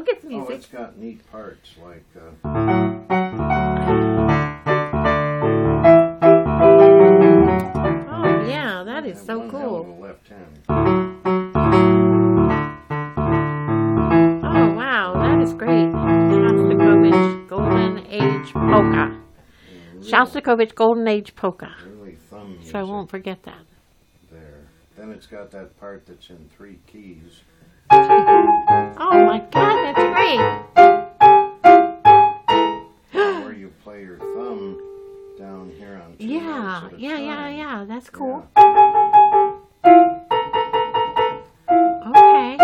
I'll get the Oh, it's got neat parts like. Uh, oh yeah, that is so cool. left hand. Oh wow, that is great. Shostakovich Golden Age Polka. Shostakovich Golden Age Polka. Really thumb music So I won't forget that. there. Then it's got that part that's in three keys. Oh my god, that's great. where you play your thumb down here on two Yeah, notes at a yeah, yeah, time. yeah. That's cool. Okay.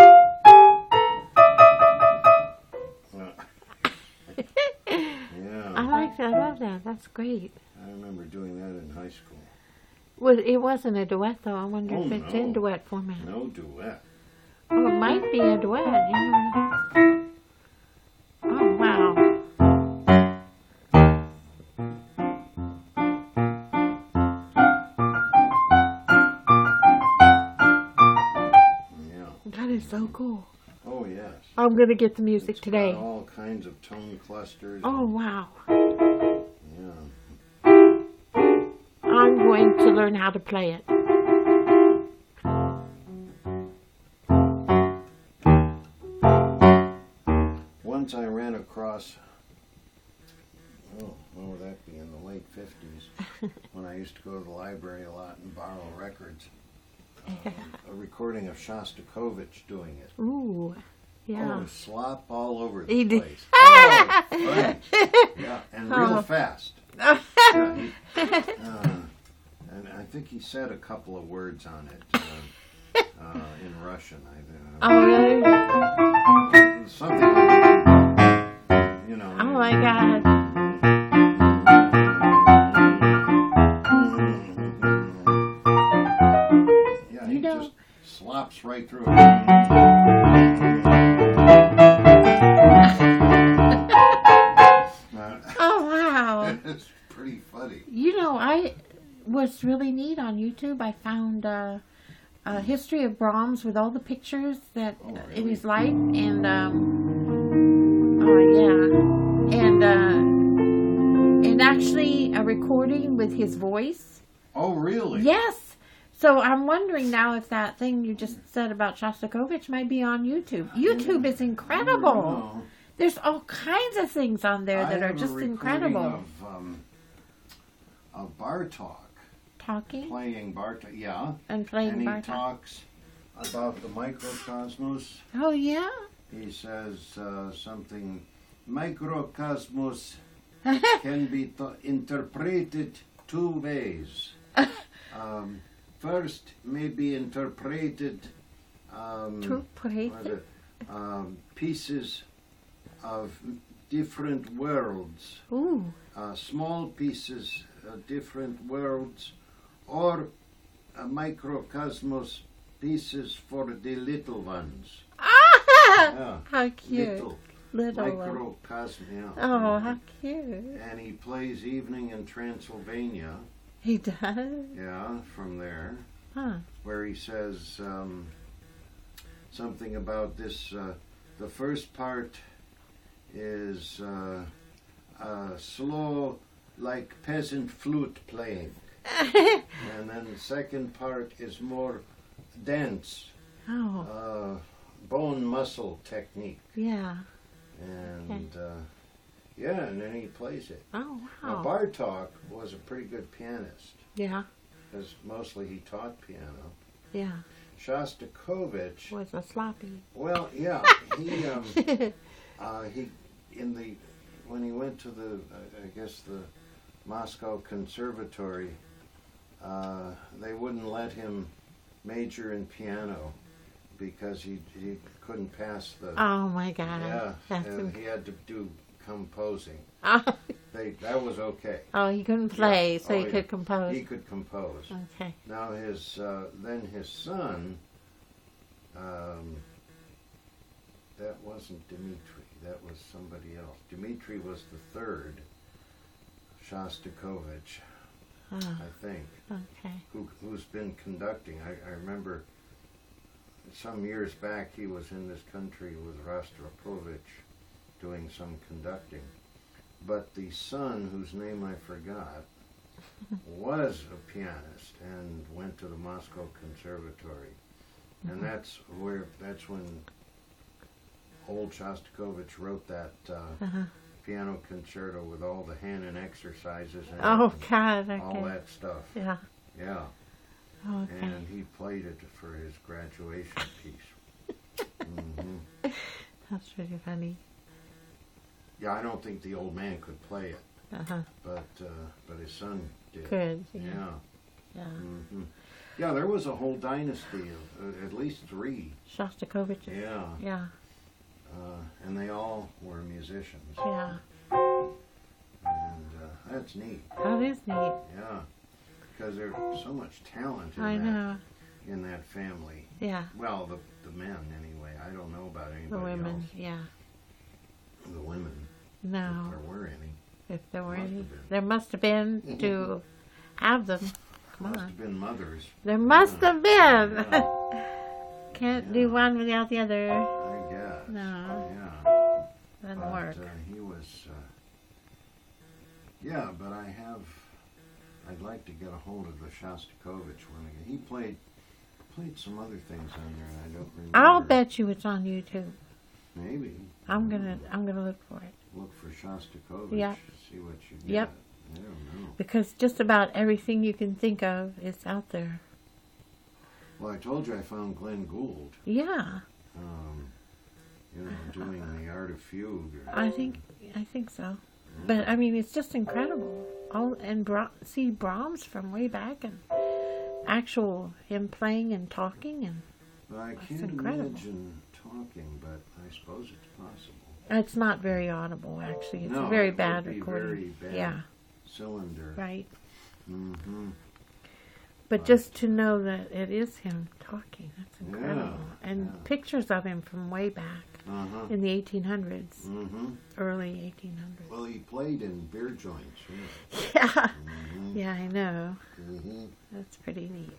Yeah, I like that. I love that. That's great. I remember doing that in high school. Well, it wasn't a duet though. I wonder Oh, if it's no. in duet format. No duet. Oh, it might be a duet. Oh wow. Yeah. That is so cool. Oh yes. I'm gonna get the music It's got today. all kinds of tone clusters. Oh wow. Yeah. I'm going to learn how to play it. Across. Oh, when would that be? In the late fifties, when I used to go to the library a lot and borrow records. Um, a recording of Shostakovich doing it. Ooh. Yeah. Oh, slop all over the He did- place. Oh. Yeah, and real Oh. fast. Yeah, he- uh, and I think he said a couple of words on it uh, uh, in Russian. I, Oh really? My god. Yeah, he You know- just slops right through it. Oh wow. it's pretty funny. You know, I was really neat on YouTube. I found uh, a history of Brahms with all the pictures that Oh, in really? his life, and um, recording with his voice. Oh, really? Yes. So I'm wondering now if that thing you just said about Shostakovich might be on YouTube. YouTube is incredible. There's all kinds of things on there I that are have a just recording incredible. Of, um, of Bartok Talking playing Bartok, yeah, and playing and he Bartok. talks about the microcosmos. Oh yeah. He says uh, something. Microcosmos can be th- interpreted two ways. Um, first, may be interpreted um, To pray. what are the, um, pieces of different worlds, Ooh. uh, small pieces, of different worlds, or a microcosmos pieces for the little ones. Ah! Yeah, How cute. little Little. microcosm. Yeah. Oh, how cute. And he plays Evening in Transylvania. He does. Yeah, from there, Huh. where he says um, something about this. Uh, the first part is uh, uh, slow, like peasant flute playing, and then the second part is more dense, oh, uh, bone muscle technique, yeah. And uh, yeah, and then he plays it. Oh, Now, wow. Bartok was a pretty good pianist, yeah. because mostly he taught piano. Yeah. Shostakovich, Was a sloppy. well, yeah, he um, uh, he in the when he went to the uh, I guess the Moscow Conservatory, uh, they wouldn't let him major in piano because he he couldn't pass the oh my God. yeah, That's and inc- he had to do composing. oh, They that was okay. oh, he couldn't play, Yeah. so Oh, he yeah. could compose. He could compose. Okay. Now his uh, then his son. Um, that wasn't Dmitri. That was somebody else. Dmitri was the third. Shostakovich, Oh, I think, okay. who who's been conducting. I, I remember some years back he was in this country with Rostropovich doing some conducting. But the son, whose name I forgot, was a pianist and went to the Moscow Conservatory. And that's where that's when old Shostakovich wrote that uh, Uh-huh. piano concerto with all the Hanon exercises and Oh God. all that stuff. Yeah. Yeah, Okay. and he played it for his graduation piece. hmm That's pretty funny. Yeah, I don't think the old man could play it, Uh huh. but uh, but his son did. Good. Yeah. Yeah. Yeah. hmm Yeah, there was a whole dynasty of uh, at least three. Shostakovich. Yeah, Yeah. uh, and they all were musicians, Yeah. and uh, that's neat. That is neat. Yeah, because there's so much talent in I that know. in that family. Yeah. Well, the the men anyway. I don't know about anybody The women. else. Yeah. The women, No. if there were any, If there were Must any, been. there must have been to have them. Come must on. have been mothers. There must have been. Yeah. Can't do one without the other. I guess. No. Yeah. Doesn't but, work. Uh, he was. Uh, yeah, but I have. I'd like to get a hold of the Shostakovich one again. He played played some other things on there, and I don't remember. I'll bet you it's on YouTube. Maybe. I'm gonna I'm gonna look for it look for Shostakovich. Yeah. See what you get. Yep. I don't know. because just about everything you can think of is out there. Well, I told you I found Glenn Gould. Yeah, Um, you know, doing the Art of Fugue. Or, I think I think so. But I mean, it's just incredible. All and Bra- see Brahms from way back and actual him playing and talking and But I can't incredible. imagine talking, but I suppose it's possible. it's not very audible actually. It's no, a very bad recording. Very bad Yeah, cylinder. right. Mm-hmm. But just to know that it is him talking, that's incredible. Yeah, and yeah. pictures of him from way back Uh-huh. in the 1800s, Mm-hmm. early 1800s. Well, he played in beer joints. Yeah, Mm-hmm. yeah, I know. hmm That's pretty neat.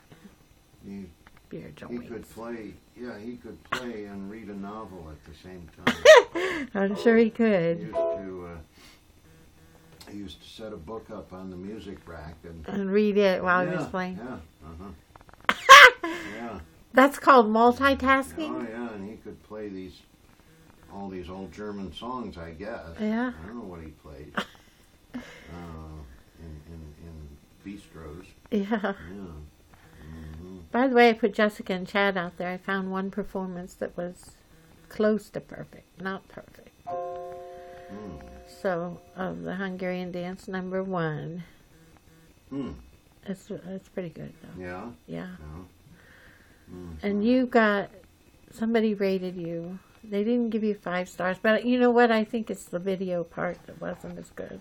He, Beer he joints. could play. Yeah, he could play and read a novel at the same time. I'm sure he He could. used to. Uh, he used to set a book up on the music rack and. And read it while yeah, he was playing. Yeah. Uh-huh. yeah. That's called multitasking. Oh yeah, and he could play these, all these old German songs. I guess. Yeah. I don't know what he played. uh, in in in bistros. Yeah. Yeah. hmm By the way, I put Jessica and Chad out there. I found one performance that was close to perfect, not perfect. Mm. So, of the Hungarian dance number one, Hmm. it's, it's pretty good though. Yeah. Yeah. Yeah. Mm. And you got somebody rated you. They didn't give you five stars, but you know what? I think it's the video part that wasn't as good.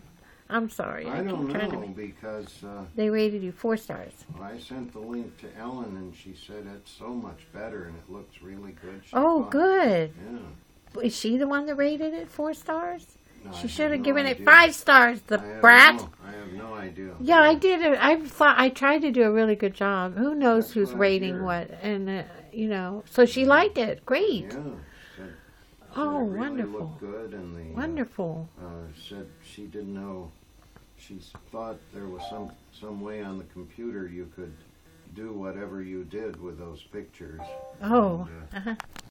I'm sorry. I keep don't trying to know be- because uh, They rated you four stars. I sent the link to Ellen and she said it's so much better and it looks really good. She Oh, thought- good. Yeah. Is she the one that rated it four stars? No, I She have should have no given it idea. five stars, the I have brat. No, I have no idea. Yeah, I did it. I thought I tried to do a really good job. Who knows That's who's what I rating hear. what? And uh, you know, so she liked it. Great. Yeah. Oh, really wonderful. Looked good, and the uh, Wonderful. uh, said she didn't know. She thought there was some some way on the computer you could do whatever you did with those pictures. Oh, And, uh-huh.